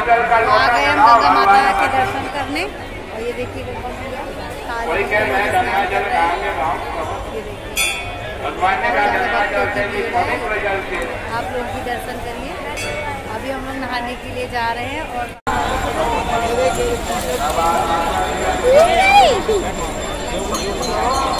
आ गए हम गंगा माता के दर्शन करने। और ये देखिए आप लोग भी दर्शन करिए। अभी हम लोग नहाने के लिए जा रहे हैं और Thank.